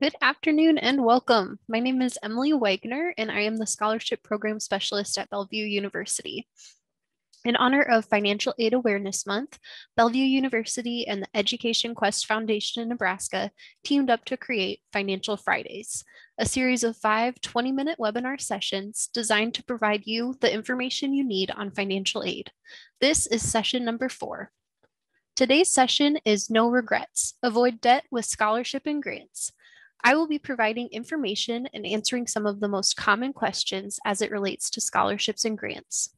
Good afternoon and welcome. My name is Emily Wagner, and I am the Scholarship Program Specialist at Bellevue University. In honor of Financial Aid Awareness Month, Bellevue University and the Education Quest Foundation in Nebraska teamed up to create Financial Fridays, a series of five 20 minute webinar sessions designed to provide you the information you need on financial aid. This is session number four. Today's session is No Regrets Avoid Debt with Scholarship and Grants. I will be providing information and answering some of the most common questions as it relates to scholarships and grants.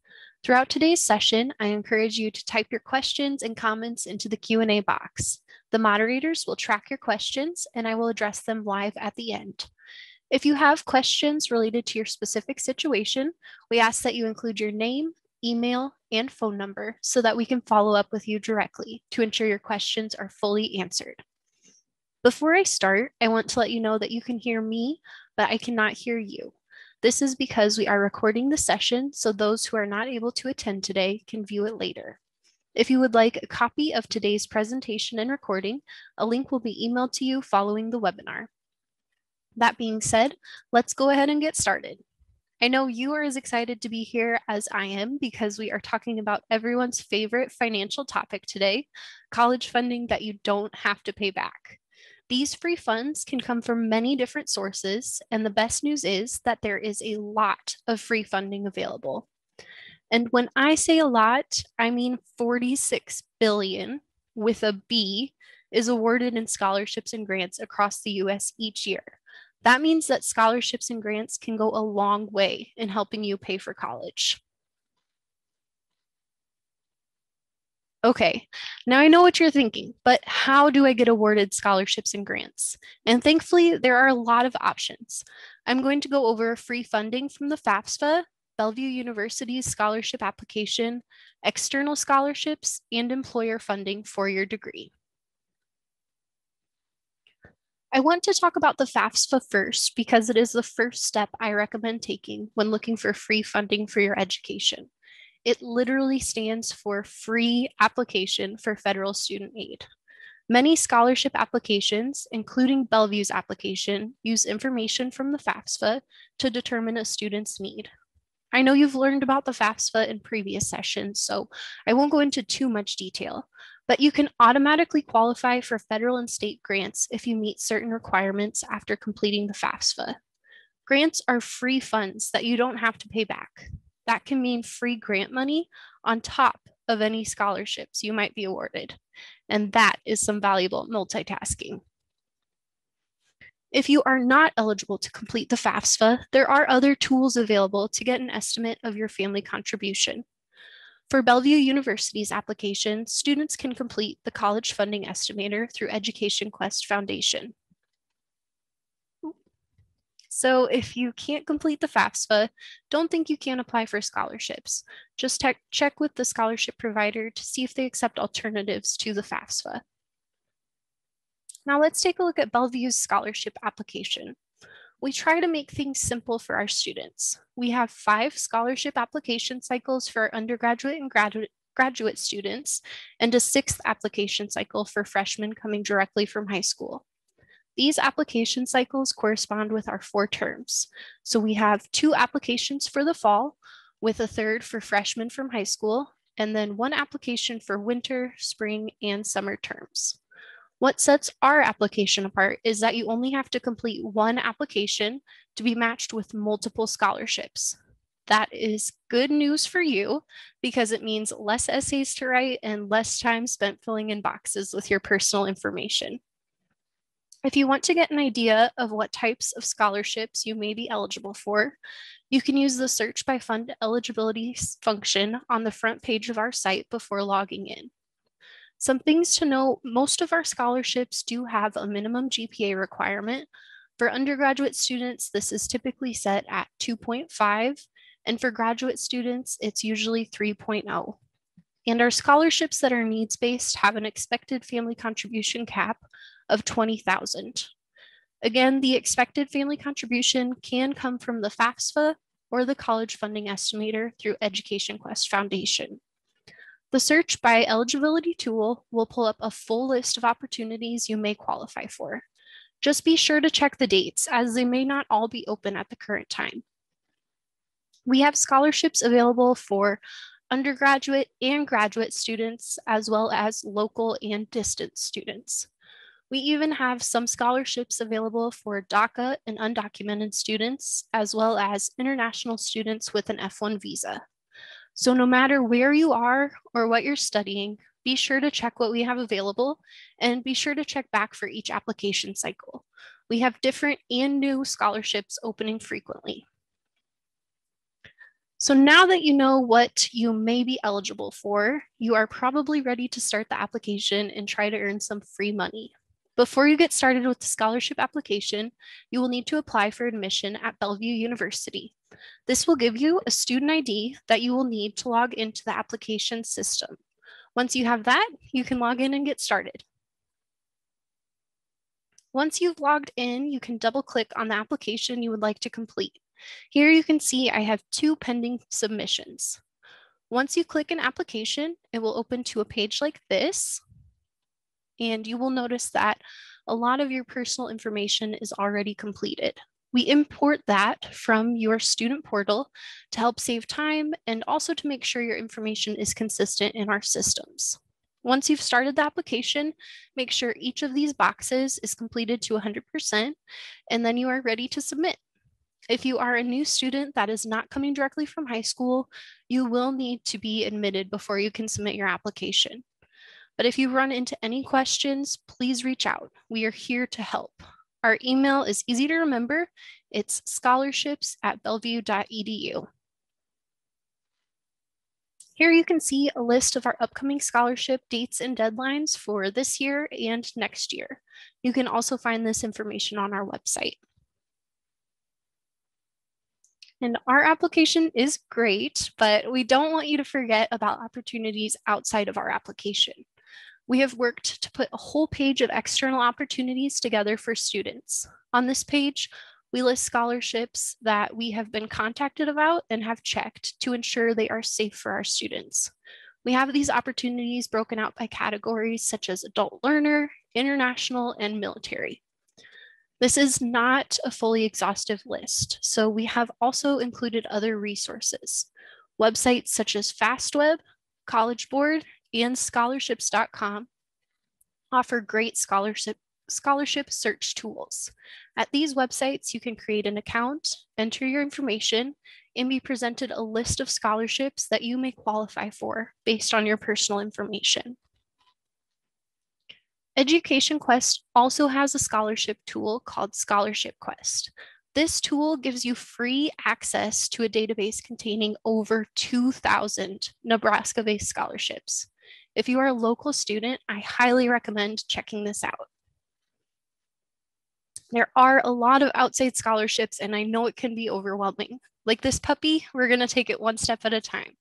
Throughout today's session, I encourage you to type your questions and comments into the Q&A box. The moderators will track your questions and I will address them live at the end. If you have questions related to your specific situation, we ask that you include your name, email, and phone number so that we can follow up with you directly to ensure your questions are fully answered. Before I start, I want to let you know that you can hear me, but I cannot hear you. This is because we are recording the session so those who are not able to attend today can view it later. If you would like a copy of today's presentation and recording, a link will be emailed to you following the webinar. That being said, let's go ahead and get started. I know you are as excited to be here as I am because we are talking about everyone's favorite financial topic today, college funding that you don't have to pay back. These free funds can come from many different sources, and the best news is that there is a lot of free funding available. And when I say a lot, I mean 46 billion with a B is awarded in scholarships and grants across the US each year. That means that scholarships and grants can go a long way in helping you pay for college. Okay, now I know what you're thinking, but how do I get awarded scholarships and grants? And thankfully, there are a lot of options. I'm going to go over free funding from the FAFSA, Bellevue University's scholarship application, external scholarships, and employer funding for your degree. I want to talk about the FAFSA first because it is the first step I recommend taking when looking for free funding for your education. It literally stands for Free Application for Federal Student Aid. Many scholarship applications, including Bellevue's application, use information from the FAFSA to determine a student's need. I know you've learned about the FAFSA in previous sessions, so I won't go into too much detail, but you can automatically qualify for federal and state grants if you meet certain requirements after completing the FAFSA. Grants are free funds that you don't have to pay back. That can mean free grant money on top of any scholarships you might be awarded. And that is some valuable multitasking. If you are not eligible to complete the FAFSA, there are other tools available to get an estimate of your family contribution. For Bellevue University's application, students can complete the College Funding Estimator through Education Quest Foundation. So if you can't complete the FAFSA, don't think you can't apply for scholarships. Just check with the scholarship provider to see if they accept alternatives to the FAFSA. Now let's take a look at Bellevue's scholarship application. We try to make things simple for our students. We have five scholarship application cycles for undergraduate and graduate graduate students and a sixth application cycle for freshmen coming directly from high school. These application cycles correspond with our four terms. So we have two applications for the fall, with a third for freshmen from high school, and then one application for winter, spring, and summer terms. What sets our application apart is that you only have to complete one application to be matched with multiple scholarships. That is good news for you because it means less essays to write and less time spent filling in boxes with your personal information. If you want to get an idea of what types of scholarships you may be eligible for, you can use the search by fund eligibility function on the front page of our site before logging in. Some things to note, most of our scholarships do have a minimum GPA requirement. For undergraduate students, this is typically set at 2.5, and for graduate students, it's usually 3.0. And our scholarships that are needs-based have an expected family contribution cap of 20,000. Again, the expected family contribution can come from the FAFSA or the College Funding Estimator through Education Quest Foundation. The search by eligibility tool will pull up a full list of opportunities you may qualify for. Just be sure to check the dates as they may not all be open at the current time. We have scholarships available for undergraduate and graduate students, as well as local and distance students. We even have some scholarships available for DACA and undocumented students, as well as international students with an F1 visa. So no matter where you are or what you're studying, be sure to check what we have available and be sure to check back for each application cycle. We have different and new scholarships opening frequently. So now that you know what you may be eligible for, you are probably ready to start the application and try to earn some free money. Before you get started with the scholarship application, you will need to apply for admission at Bellevue University. This will give you a student ID that you will need to log into the application system. Once you have that, you can log in and get started. Once you've logged in, you can double click on the application you would like to complete. Here you can see I have two pending submissions. Once you click an application, it will open to a page like this. And you will notice that a lot of your personal information is already completed. We import that from your student portal to help save time and also to make sure your information is consistent in our systems. Once you've started the application, make sure each of these boxes is completed to 100%, and then you are ready to submit. If you are a new student that is not coming directly from high school, you will need to be admitted before you can submit your application. But if you run into any questions, please reach out. We are here to help. Our email is easy to remember. It's scholarships at bellevue.edu. Here you can see a list of our upcoming scholarship dates and deadlines for this year and next year. You can also find this information on our website. And our application is great, but we don't want you to forget about opportunities outside of our application we have worked to put a whole page of external opportunities together for students. On this page, we list scholarships that we have been contacted about and have checked to ensure they are safe for our students. We have these opportunities broken out by categories such as adult learner, international, and military. This is not a fully exhaustive list, so we have also included other resources. Websites such as FastWeb, College Board, and scholarships.com offer great scholarship scholarship search tools. At these websites, you can create an account, enter your information, and be presented a list of scholarships that you may qualify for based on your personal information. Education Quest also has a scholarship tool called Scholarship Quest. This tool gives you free access to a database containing over 2,000 Nebraska-based scholarships. If you are a local student, I highly recommend checking this out. There are a lot of outside scholarships, and I know it can be overwhelming. Like this puppy, we're going to take it one step at a time.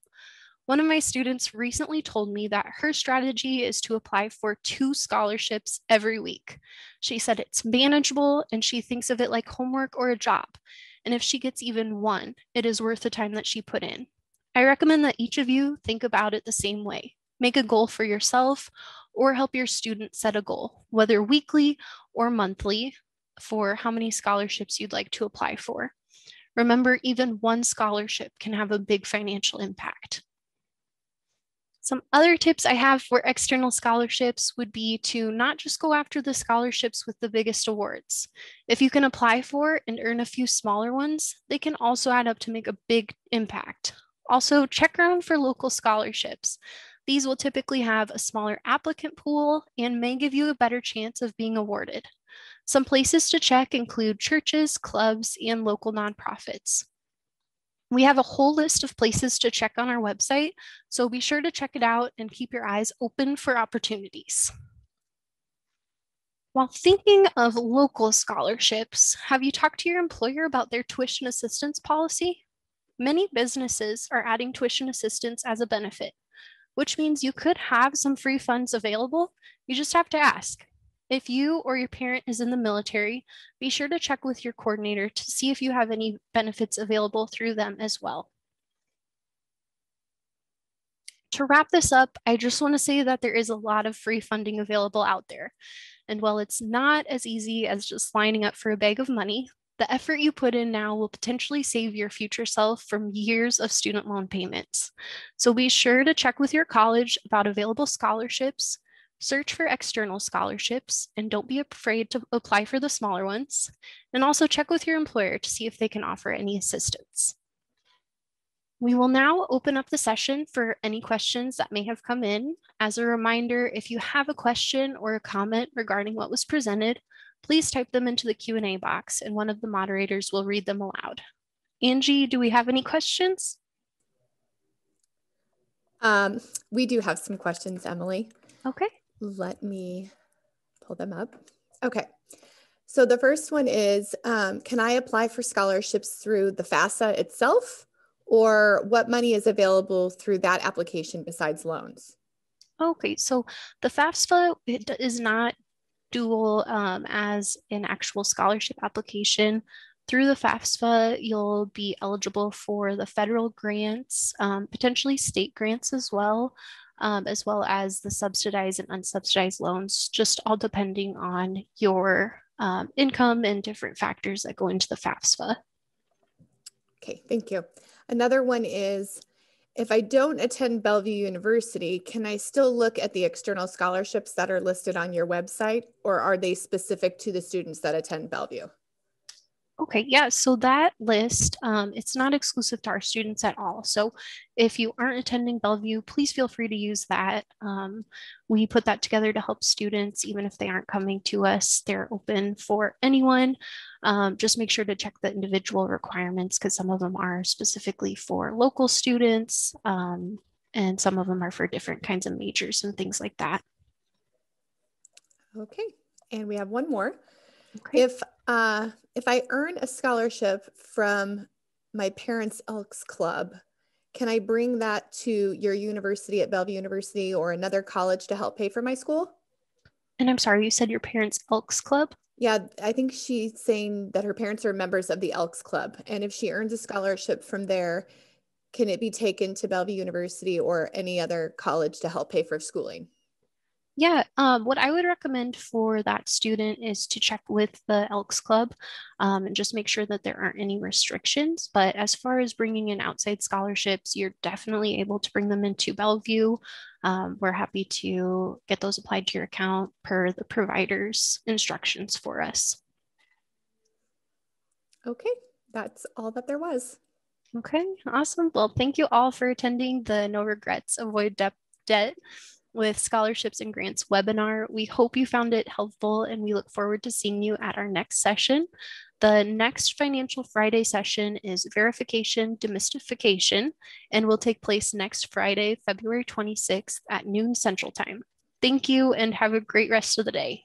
One of my students recently told me that her strategy is to apply for two scholarships every week. She said it's manageable and she thinks of it like homework or a job. And if she gets even one, it is worth the time that she put in. I recommend that each of you think about it the same way. Make a goal for yourself or help your student set a goal, whether weekly or monthly, for how many scholarships you'd like to apply for. Remember, even one scholarship can have a big financial impact. Some other tips I have for external scholarships would be to not just go after the scholarships with the biggest awards. If you can apply for and earn a few smaller ones, they can also add up to make a big impact. Also, check around for local scholarships. These will typically have a smaller applicant pool and may give you a better chance of being awarded. Some places to check include churches, clubs, and local nonprofits. We have a whole list of places to check on our website, so be sure to check it out and keep your eyes open for opportunities. While thinking of local scholarships, have you talked to your employer about their tuition assistance policy? Many businesses are adding tuition assistance as a benefit, which means you could have some free funds available. You just have to ask. If you or your parent is in the military, be sure to check with your coordinator to see if you have any benefits available through them as well. To wrap this up, I just want to say that there is a lot of free funding available out there. And while it's not as easy as just lining up for a bag of money, the effort you put in now will potentially save your future self from years of student loan payments. So be sure to check with your college about available scholarships, search for external scholarships, and don't be afraid to apply for the smaller ones. And also check with your employer to see if they can offer any assistance. We will now open up the session for any questions that may have come in. As a reminder, if you have a question or a comment regarding what was presented, please type them into the Q&A box and one of the moderators will read them aloud. Angie, do we have any questions? Um, we do have some questions, Emily. Okay. Let me pull them up. Okay. So the first one is, um, can I apply for scholarships through the FAFSA itself? or what money is available through that application besides loans? Okay, so the FAFSA is not dual um, as an actual scholarship application. Through the FAFSA, you'll be eligible for the federal grants, um, potentially state grants as well, um, as well as the subsidized and unsubsidized loans, just all depending on your um, income and different factors that go into the FAFSA. Okay, thank you. Another one is if I don't attend Bellevue University, can I still look at the external scholarships that are listed on your website, or are they specific to the students that attend Bellevue? Okay, yeah, so that list, um, it's not exclusive to our students at all. So if you aren't attending Bellevue, please feel free to use that. Um, we put that together to help students, even if they aren't coming to us, they're open for anyone. Um, just make sure to check the individual requirements because some of them are specifically for local students um, and some of them are for different kinds of majors and things like that. Okay, and we have one more. Okay. If uh, if I earn a scholarship from my parents' Elks Club, can I bring that to your university at Bellevue University or another college to help pay for my school? And I'm sorry, you said your parents' Elks Club? Yeah, I think she's saying that her parents are members of the Elks Club. And if she earns a scholarship from there, can it be taken to Bellevue University or any other college to help pay for schooling? Yeah, um, what I would recommend for that student is to check with the Elks Club um, and just make sure that there aren't any restrictions. But as far as bringing in outside scholarships, you're definitely able to bring them into Bellevue. Um, we're happy to get those applied to your account per the provider's instructions for us. Okay, that's all that there was. Okay, awesome. Well, thank you all for attending the No Regrets Avoid Debt with scholarships and grants webinar. We hope you found it helpful and we look forward to seeing you at our next session. The next Financial Friday session is verification demystification and will take place next Friday, February 26th at noon Central Time. Thank you and have a great rest of the day.